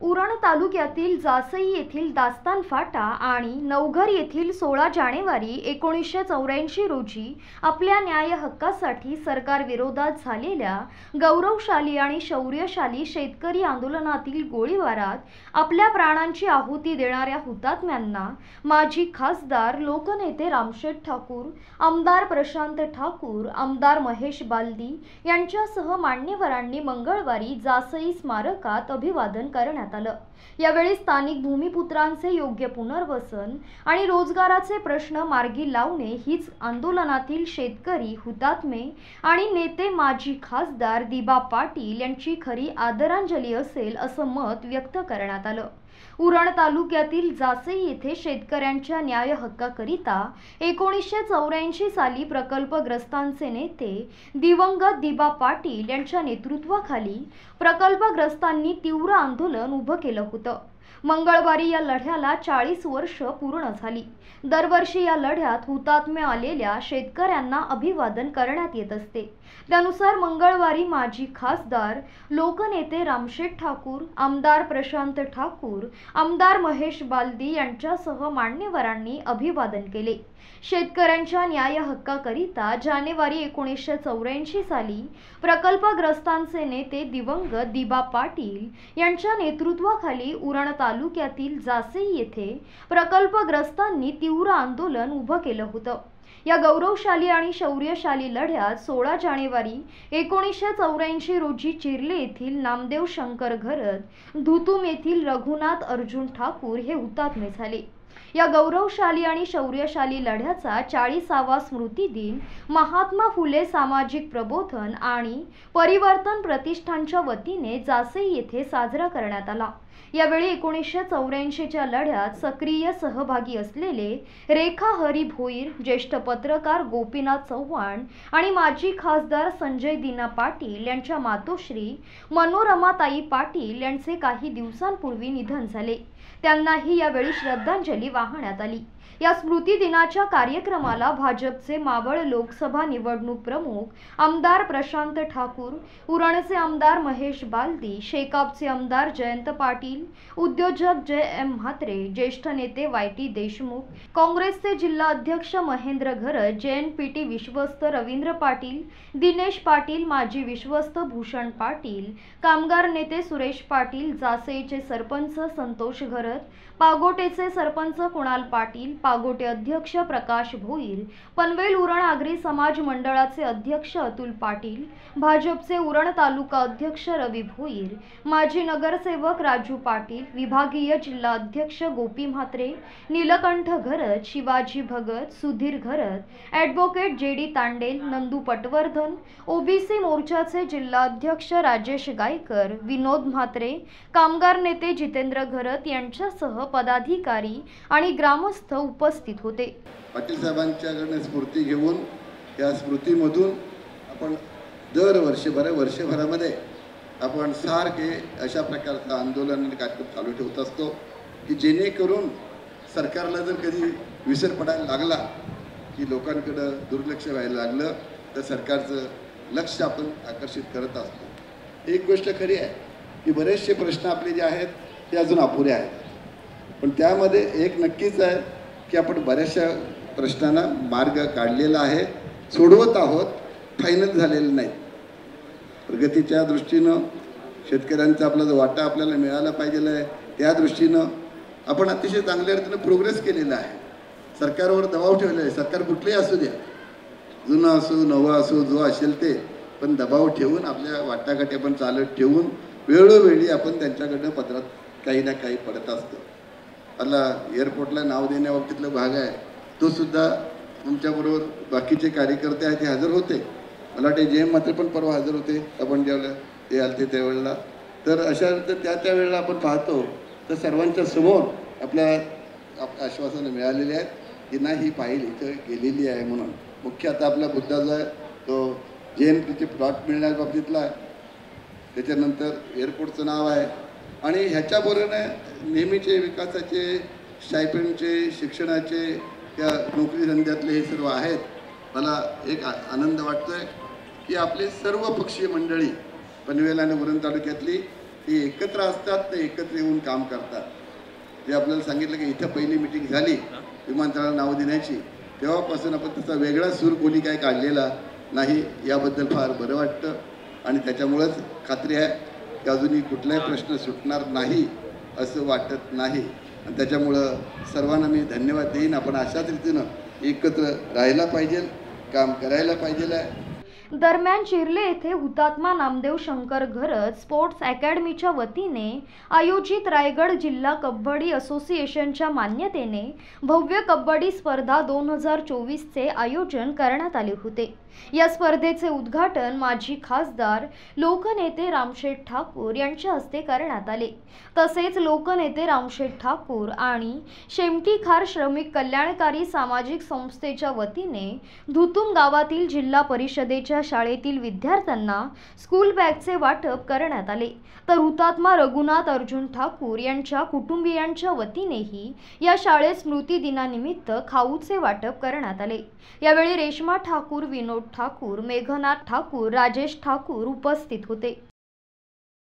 उरण तालुक्यातील जासई येथील दास्तान फाटा आणि नवघर येथील सोळा जानेवारी एकोणीसशे चौऱ्याऐंशी रोजी आपल्या न्याय हक्कासाठी झालेल्या गौरवशाली आणि शौर्यशाली शेतकरी आंदोलनातील गोळीबारात आपल्या प्राणांची आहुती देणाऱ्या हुतात्म्यांना माजी खासदार लोकनेते रामशेठ ठाकूर आमदार प्रशांत ठाकूर आमदार महेश बालदी यांच्यासह मान्यवरांनी मंगळवारी जासई स्मारकात अभिवादन करण्यात करण्यात आलं. यावेळी स्थानिक भूमिपुत्रांचे योग्य पुनर्वसन आणि रोजगाराचे प्रश्न मार्गी लावणे हीच आंदोलनातील शेतकरी हुतात्मे आणि नेते माजी खासदार दिबा पाटील यांची खरी आदरांजली असेल असं मत व्यक्त करण्यात आलं. उरण तालुक्यातील जासे येथे शेतकऱ्यांच्या न्याय हक्काकरिता एकोणीसशे चौऱ्याऐंशी साली प्रकल्पग्रस्तांचे नेते दिवंगत दिबा पाटील यांच्या नेतृत्वाखाली प्रकल्पग्रस्तांनी तीव्र आंदोलन उभं केलं होतं मंगळवारी या लढ्याला चाळीस वर्ष पूर्ण झाली. दरवर्षी या लढ्यात हुतात्म्य आलेल्या शेतकऱ्यांना अभिवादन करण्यात येत असते. त्यानुसार मंगळवारी माजी खासदार लोकनेते रामशेठ ठाकूर आमदार प्रशांत ठाकूर आमदार महेश बालदी यांच्यासह मान्यवरांनी अभिवादन केले. शेतकऱ्यांच्या न्याय हक्काकरिता जानेवारी एकोणीसशे चौऱ्याऐंशी साली प्रकल्पग्रस्तांचे नेते दिवंगत दिबा पाटील यांच्या नेतृत्वाखाली उरण तालुक्यातील जासई येथे प्रकल्पग्रस्तांनी तीव्र आंदोलन उभं केलं होतं. या गौरवशाली आणि शौर्यशाली लढ्यात सोळा जानेवारी एकोणीसशे चौऱ्याऐंशी रोजी चिरले येथील नामदेव शंकर घरत धुतुम येथील रघुनाथ अर्जुन ठाकूर हे हुतात्मे झाले. या गौरवशाली आणि शौर्यशाली लढ्याचा चाळीसावा स्मृती दिन महात्मा फुले सामाजिक प्रबोधन आणि परिवर्तन प्रतिष्ठानच्या वतीने जासई येथे साजरा करण्यात आला. यावेळी एकोणीसशे चौऱ्याऐंशीच्या लढ्यात सक्रिय सहभागी असलेले रेखा हरी भोईर ज्येष्ठ पत्रकार गोपीनाथ चव्हाण आणि माजी खासदार संजय दिना पाटील यांच्या मातोश्री मनोरमाताई पाटील यांचे काही दिवसांपूर्वी निधन झाले. त्यांनाही यावेळी श्रद्धांजली रॅली वाहण्यात आली. या स्मृती दिनाच्या कार्यक्रमाला भाजपचे मावळ लोकसभा निवडणूक प्रमुख आमदार प्रशांत ठाकूर उरणचे आमदार महेश बालदी शेकापचे आमदार जयंत पाटील उद्योजक जय एम म्हात्रे ज्येष्ठ नेते वाय टी देशमुख काँग्रेसचे जिल्हा अध्यक्ष महेंद्र घरत जे एन पी टी विश्वस्त रवींद्र पाटील दिनेश पाटील माजी विश्वस्त भूषण पाटील कामगार नेते सुरेश पाटील जासेचे सरपंच संतोष घरत पागोटेचे सरपंच कुणाल पाटील पागोटे अध्यक्ष प्रकाश भोईर पनवेल उरण आगरी समाज मंडळाचे अध्यक्ष अतुल पाटील भाजपचे उरण तालुका अध्यक्ष रवी भोईर माजी नगरसेवक राजू पाटील विभागीय जिल्हा अध्यक्ष Gopi Mhatre Neelkanth Gharat Shivaji Bhagat Sudhir Gharat advocate J D Tandel Nandu Patwardhan OBC मोर्चाचे जिल्हा अध्यक्ष राजेश गायकर विनोद म्हात्रे कामगार नेते जितेंद्र घरत यांच्यासह पदाधिकारी आणि ग्रामस्थ उपस्थित होते. पाटील साहेबांच्याकडनं स्फूर्ती घेऊन या स्मृतीमधून आपण दर वर्षभर वर्षभरामध्ये आपण सारखे अशा प्रकारचं आंदोलन आणि कार्यक्रम चालू ठेवत असतो की जेणेकरून सरकारला जर कधी विसर पडायला लागला की लोकांकडं दुर्लक्ष व्हायला लागलं तर सरकारचं लक्ष आपण आकर्षित करत असतो. एक गोष्ट खरी आहे की बरेचसे प्रश्न आपले जे आहेत ते अजून अपुरे आहेत. पण त्यामध्ये एक नक्कीच आहे की आपण बऱ्याचशा प्रश्नांना मार्ग काढलेला आहे सोडवत आहोत फायनल झालेलं नाही. प्रगतीच्या दृष्टीनं शेतकऱ्यांचा आपला जो वाटा आपल्याला मिळाला पाहिजे आहे त्या दृष्टीनं आपण अतिशय चांगल्या रीतीनं प्रोग्रेस केलेला आहे. सरकारवर दबाव ठेवलेला आहे. सरकार कुठलंही असू द्या. जुनं असो नवं असो जो असेल ते पण दबाव ठेवून आपल्या वाटाघाटी आपण चालत ठेवून वेळोवेळी आपण त्यांच्याकडनं पत्रात काही ना काही पडत असतं. मला एअरपोर्टला नाव देण्याबाबतीतला भाग आहे. तो सुद्धा तुमच्याबरोबर बाकीचे कार्यकर्ते आहेत ते हजर होते. मला वाटते जे एम मात्र पण परवा हजर होते आपण ज्यावेळेला ते आलते त्यावेळेला. तर अशा तर त्या त्या वेळेला आपण पाहतो तर सर्वांच्या समोर आपल्या आश्वासनं मिळालेली आहेत की नाही ही फाईल इथं गेलेली आहे म्हणून. मुख्य आता आपला बुद्धाचा जो आहे तो जे एन पीचे प्लॉट मिळण्याबाबतीतला आहे. त्याच्यानंतर एअरपोर्टचं नाव आहे. आणि ह्याच्याबरोबर नेहमीचे विकासाचे स्टायपेंडचे शिक्षणाचे त्या नोकरी धंद्यातले हे सर्व आहेत. मला एक आनंद आनंद वाटतोय की आपले सर्व पक्षीय मंडळी पनवेल आणि उरण तालुक्यातली ती एकत्र असतात ते एकत्र येऊन काम करतात. जे आपल्याला सांगितलं की इथं पहिली मिटिंग झाली विमानतळाला नाव देण्याची तेव्हापासून आपण त्याचा वेगळा सूर कोणी काय काढलेला नाही याबद्दल फार बरं वाटतं. आणि त्याच्यामुळंच खात्री आहे अजूनही कुठलाही प्रश्न सुटणार नाही असं वाटत नाही. आणि त्याच्यामुळं सर्वांना मी धन्यवाद देईन. आपण अशाच रीतीनं एकत्र राहायला पाहिजे काम करायला पाहिजे आहे. दरम्यान चिर्ले येथे हुतात्मा नामदेव शंकर घरत स्पोर्ट्स अकॅडमीच्या वतीने आयोजित रायगड जिल्हा कबड्डी असोसिएशनच्या मान्यतेने भव्य कबड्डी स्पर्धा दोन हजार चोवीसचे आयोजन करण्यात आले होते. या स्पर्धेचे उद्घाटन माजी खासदार लोकनेते रामशेठ ठाकूर यांच्या हस्ते करण्यात आले. तसेच लोकनेते रामशेठ ठाकूर आणि शेमटीखार श्रमिक कल्याणकारी सामाजिक संस्थेच्या वतीने धुतुम गावातील जिल्हा परिषदेच्या शाळेतील विद्यार्थ्यांना स्कूल बॅगचे वाटप करण्यात आले. तर हुतात्मा रघुनाथ अर्जुन ठाकूर यांच्या कुटुंबियांच्या वतीनेही या शाळेत स्मृती दिनानिमित्त खाऊचे वाटप करण्यात आले. यावेळी रेश्मा ठाकूर विनोद ठाकूर मेघनाथ ठाकूर राजेश ठाकूर उपस्थित होते.